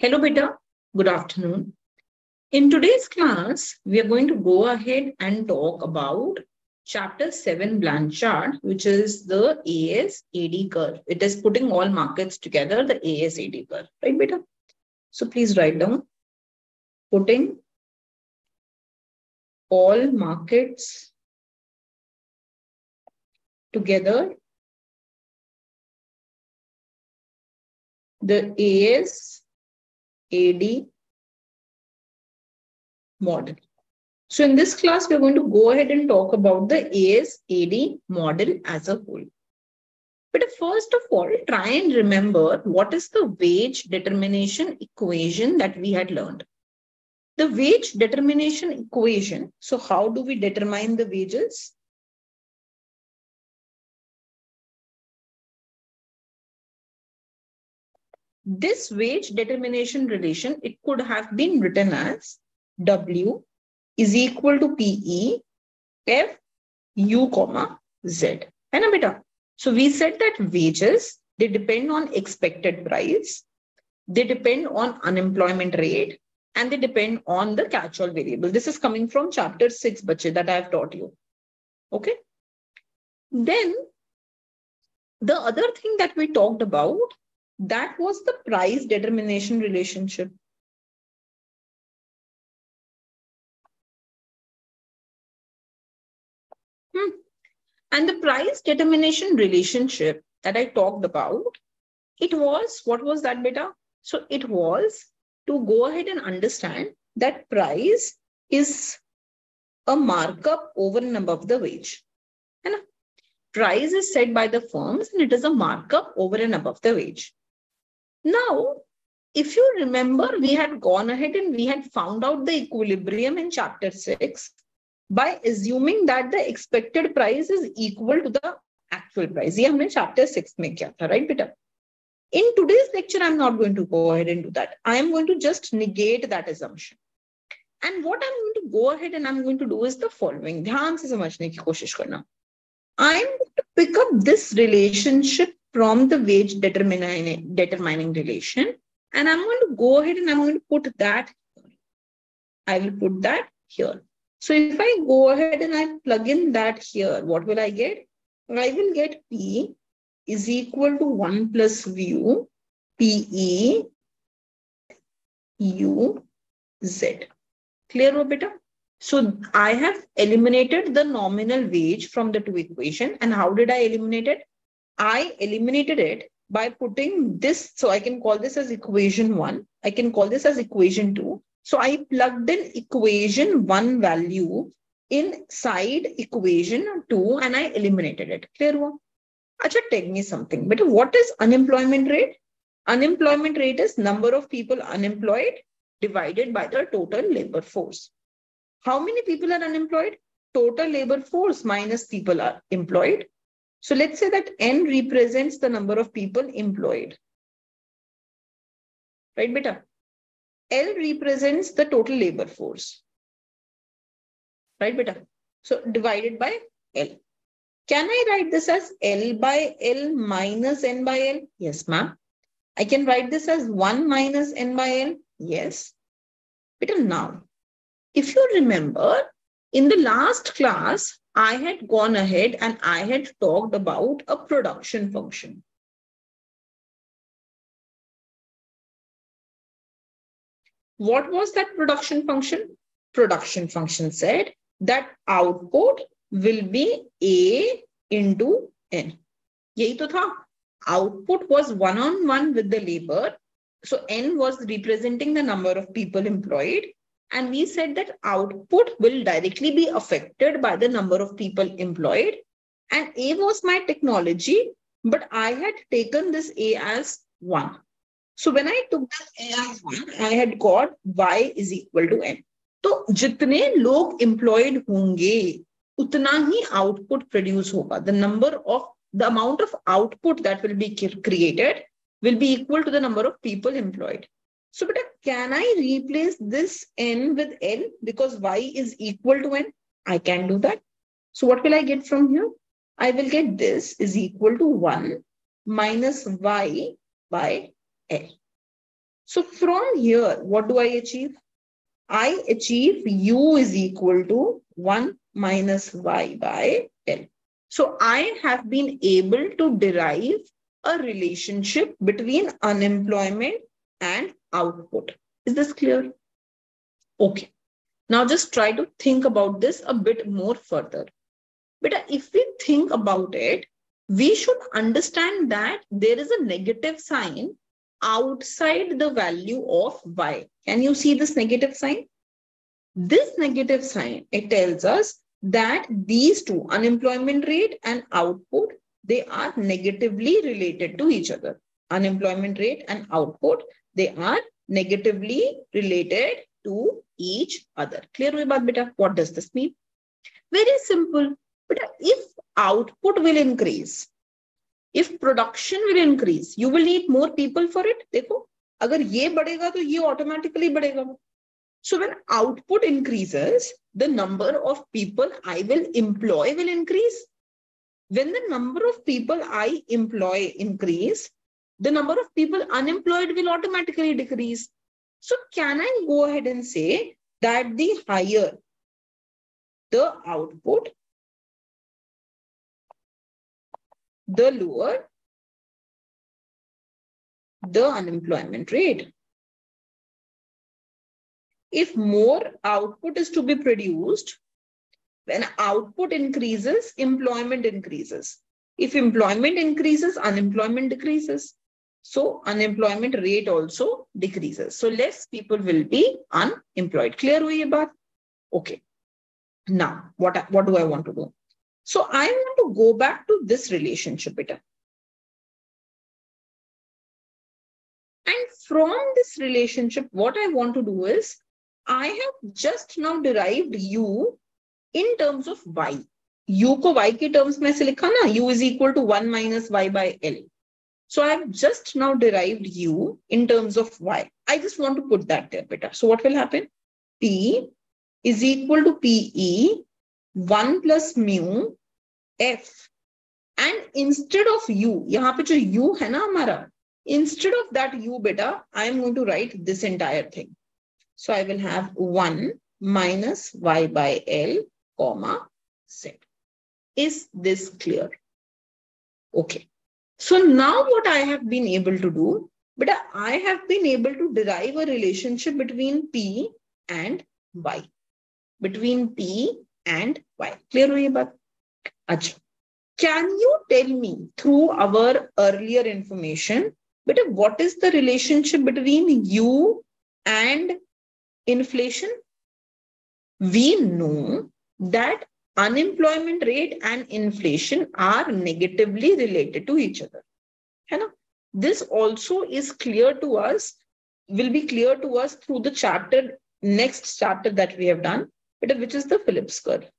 Hello, beta. Good afternoon. In today's class, we are going to go ahead and talk about chapter 7 Blanchard, which is the AS-AD curve. It is putting all markets together, the AS-AD curve. Right, beta? So please write down putting all markets together the AS AD model. So in this class, we're going to go ahead and talk about the AS AD model as a whole. But first of all, try and remember what is the wage determination equation that we had learned. The wage determination equation. So how do we determine the wages? This wage determination relation, it could have been written as W is equal to PE F U comma Z. And beta. So we said that wages, they depend on expected price, they depend on unemployment rate, and they depend on the catch-all variable. This is coming from chapter 6, bache, that I have taught you. Okay. Then the other thing that we talked about that was the price determination relationship. Hmm. And the price determination relationship that I talked about, it was, what was that beta? So it was to go ahead and understand that price is a markup over and above the wage. And price is set by the firms and it is a markup over and above the wage. Now, if you remember, we had gone ahead and we had found out the equilibrium in chapter 6 by assuming that the expected price is equal to the actual price. ये हमने chapter 6 right beta. In today's lecture, I'm not going to go ahead and do that. I am going to just negate that assumption. And what I'm going to go ahead and I'm going to do is the following. I'm going to pick up this relationship from the wage determining, determining relation. And I'm going to go ahead and I'm going to put that. I will put that here. So if I go ahead and I plug in that here, what will I get? I will get P is equal to 1 plus VU PE U Z. Clear, beta? So I have eliminated the nominal wage from the two equation. And how did I eliminate it? I eliminated it by putting this. So I can call this as equation one. I can call this as equation two. So I plugged in equation one value inside equation two and I eliminated it. Clear? One? Acha, tell me something. But what is unemployment rate? Unemployment rate is number of people unemployed divided by the total labor force. How many people are unemployed? Total labor force minus people are employed. So let's say that N represents the number of people employed. Right, beta? L represents the total labor force. Right, beta? So divided by L. Can I write this as L by L minus N by L? Yes, ma'am. I can write this as 1 minus N by L? Yes. Beta, now, if you remember, in the last class, I had gone ahead and I had talked about a production function. What was that production function? Production function said that output will be A into N. यही तो था. Output was one-on-one -on -one with the labor. So N was representing the number of people employed. And we said that output will directly be affected by the number of people employed. And A was my technology, but I had taken this A as 1. So when I took this A as 1, I had got Y is equal to N. तो जितने लोग employed होंगे उतना ही output produce होगा the number of the amount of output that will be created will be equal to the number of people employed so, but can I replace this n with l because y is equal to n? I can do that. So what will I get from here? I will get this is equal to 1 minus y by l. So from here, what do I achieve? I achieve u is equal to 1 minus y by L. So I have been able to derive a relationship between unemployment and output. Is this clear? Okay. Now just try to think about this a bit more further. But if we think about it, we should understand that there is a negative sign outside the value of y. Can you see this negative sign? This negative sign, it tells us that these two, unemployment rate and output, they are negatively related to each other. Unemployment rate and output, they are negatively related to each other. Clear way beta? What does this mean? Very simple. But if output will increase, if production will increase, you will need more people for it. Dekho, agar ye badega, to ye automatically badega. So when output increases, the number of people I will employ will increase. When the number of people I employ increase, the number of people unemployed will automatically decrease. So can I go ahead and say that the higher the output, the lower the unemployment rate? if more output is to be produced, when output increases, employment increases. If employment increases, unemployment decreases. So unemployment rate also decreases. So less people will be unemployed. Clear hui baat? Okay. Now, what, what do I want to do? So I want to go back to this relationship beta. And from this relationship, what I want to do is, I have just now derived u in terms of y. u ko y ke terms mein se likha na, u is equal to 1 minus y by l. So I have just now derived u in terms of y. I just want to put that there, beta. So what will happen? P is equal to PE 1 plus mu F. And instead of u, यहाँ पे जो u है ना हमारा, instead of that u beta, I am going to write this entire thing. So I will have 1 minus y by L, comma, z. Is this clear? Okay. So now what I have been able to do, but I have been able to derive a relationship between P and Y. Between P and Y. Clear हुई बात? अच्छा. Can u tell me through our earlier information, but what is the relationship between you and inflation? We know that unemployment rate and inflation are negatively related to each other. This also is clear to us, will be clear to us through the chapter, next chapter that we have done, which is the Phillips curve.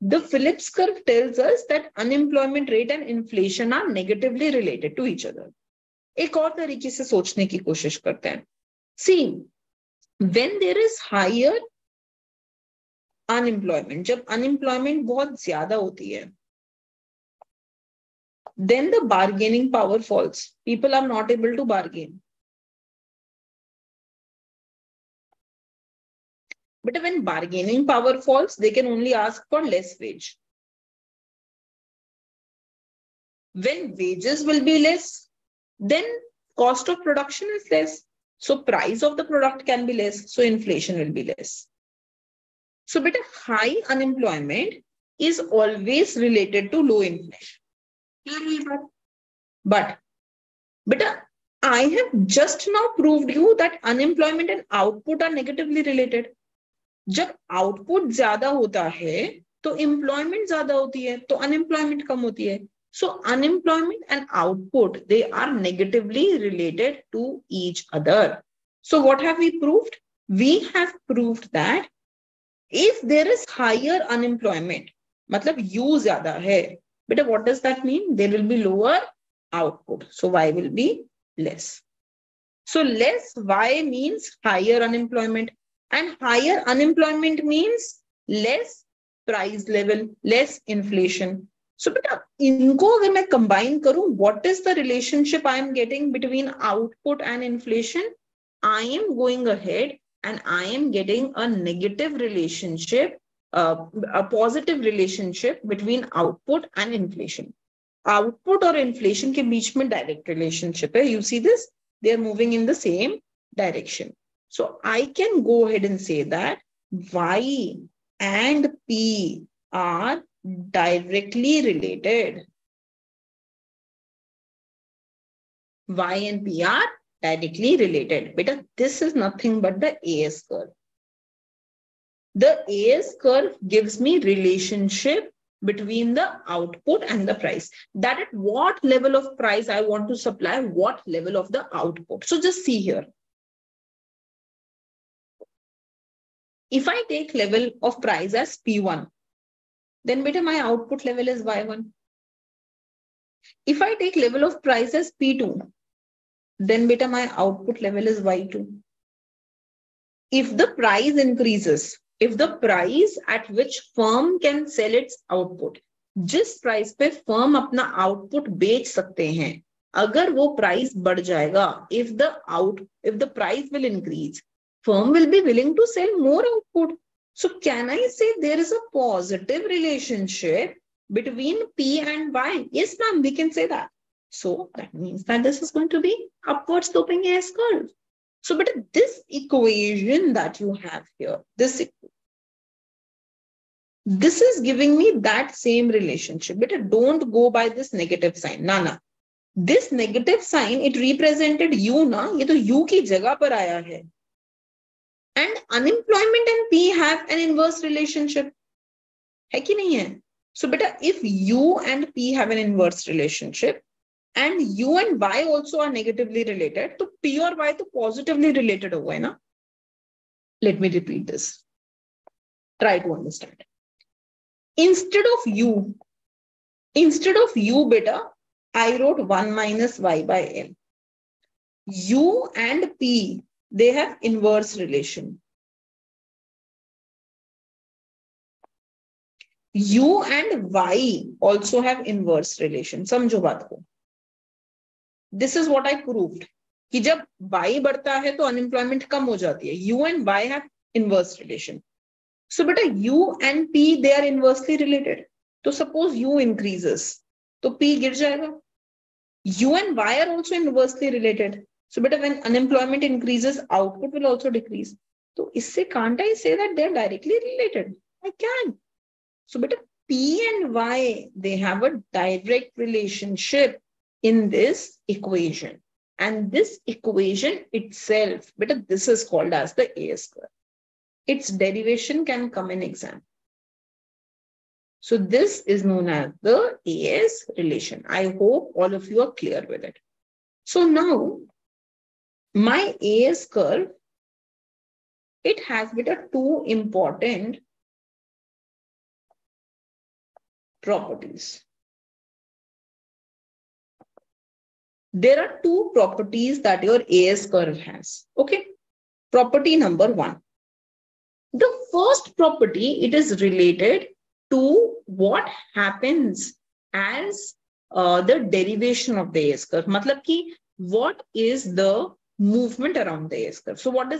The Phillips curve tells us that unemployment rate and inflation are negatively related to each other. एक और तरीके से सोचने की कोशिश करते हैं See, when there is higher unemployment जब unemployment बहुत ज्यादा होती है then the bargaining power falls people are not able to bargain but when bargaining power falls they can only ask for less wage when wages will be less then cost of production is less so price of the product can be less, so inflation will be less. So, beta high unemployment is always related to low inflation. But, beta, I have just now proved you that unemployment and output are negatively related. जब output ज़्यादा होता है तो employment ज़्यादा होती है तो unemployment कम होती है so unemployment and output they are negatively related to each other so what have we proved we have proved that if there is higher unemployment, matlab U zyada hai, but what does that mean? There will be lower output. So Y will be less. So less Y means higher unemployment and higher unemployment means less price level, less inflation. सो बेटा इनको अगर मैं combine करूं what is the relationship I am getting between output and inflation I am going ahead and I am getting a negative relationship, uh, a positive relationship between output and inflation. Output or inflation के बीच में direct relationship है. You see this? They are moving in the same direction. So I can go ahead and say that Y and P are directly related. Y and P are directly related. But this is nothing but the AS curve. The AS curve gives me relationship between the output and the price. That at what level of price I want to supply, what level of the output. So just see here. If I take level of price as P1, then beta my output level is Y1. If I take level of price as P2, then beta my output level is Y2. If the price increases, if the price at which firm can sell its output, जिस price पे firm अपना output बेच सकते हैं अगर वो price बढ़ जाएगा if the out if the price will increase firm will be willing to cell more output So can I say there is a positive relationship between P and Y? Yes, ma'am, we can say that. So that means that this is going to be upward sloping AS curve. So, but this equation that u have here, this this is giving me that same relationship. But don't go by this negative sign. Na na. This negative sign, it represented you na. ये तो U की जगह पर आया है. And unemployment and P have an inverse relationship. है कि नहीं है? So, beta, if U and P have an inverse relationship, and U and Y also are negatively related, तो P or Y तो positively related होगा है ना? Let me repeat this. Try to understand. Instead of U, instead of U beta, I wrote 1 minus Y by M. U and P they have inverse relation. U and Y also have inverse relation. समझो बात को. This is what I proved कि जब by बढ़ता है तो unemployment कम हो जाती है। U and Y have inverse relation so बेटा U and P they are inversely related तो सपोज़ यू इंक्रीजेस तो पी गिर जाएगा। U and Y are also inversely related so बेटा when unemployment increases output will also decrease तो इससे can't I say that they are directly related I can so बेटा P and Y they have a direct relationship in this equation. And this equation itself, but this is called as the AS curve. Its derivation can come in exam. So this is known as the AS relation. I hope all of you are clear with it. So now my AS curve, it has been a two important properties. There are two properties that your AS curve has. Okay. Property number one. The first property, it is related to what happens as uh, the derivation of the AS curve. Matlab ki, what is the movement around the AS curve. So what does